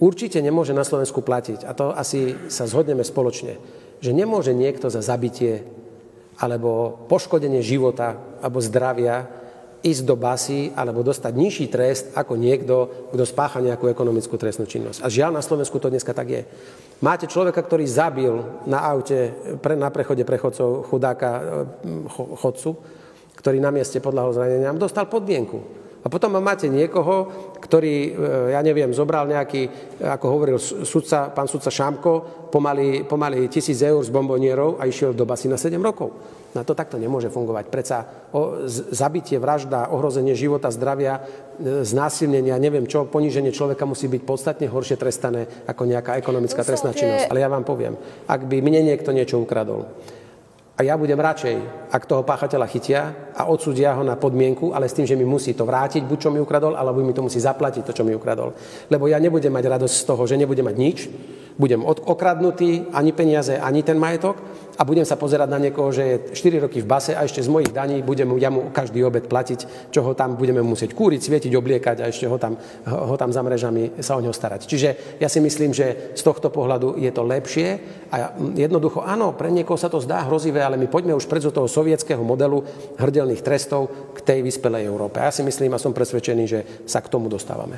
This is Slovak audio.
určite nemôže na Slovensku platiť, a to asi sa zhodneme spoločne, že nemôže niekto za zabitie alebo poškodenie života alebo zdravia ísť do basy alebo dostať nižší trest ako niekto, kto spácha nejakú ekonomickú trestnú činnosť. A žiaľ, na Slovensku to dneska tak je. Máte človeka, ktorý zabil na aute pre, na prechode prechodcov chudáka hm, chodcu, ktorý na mieste podľahol zraneniam, dostal podmienku. A potom máte niekoho, ktorý, e, ja neviem, zobral nejaký, ako hovoril sudca, pán sudca Šámko, pomaly, pomaly tisíc eur z bombonierov a išiel do basy na 7 rokov. Na to takto nemôže fungovať. Preca o, zabitie, vražda, ohrozenie života, zdravia, e, znásilnenia, neviem čo, poníženie človeka musí byť podstatne horšie trestané ako nejaká ekonomická trestná činnosť. Ale ja vám poviem, ak by mne niekto niečo ukradol, a ja budem radšej, ak toho páchateľa chytia a odsúdia ho na podmienku, ale s tým, že mi musí to vrátiť, buď čo mi ukradol, alebo mi to musí zaplatiť, to, čo mi ukradol. Lebo ja nebudem mať radosť z toho, že nebudem mať nič, budem okradnutý, ani peniaze, ani ten majetok a budem sa pozerať na niekoho, že je 4 roky v base a ešte z mojich daní budem ja mu každý obed platiť, čo ho tam budeme musieť kúriť, svietiť, obliekať a ešte ho tam, ho tam za mrežami sa o neho starať. Čiže ja si myslím, že z tohto pohľadu je to lepšie a jednoducho áno, pre niekoho sa to zdá hrozivé, ale my poďme už predzo toho sovietského modelu hrdelných trestov k tej vyspelej Európe. Ja si myslím a som presvedčený, že sa k tomu dostávame.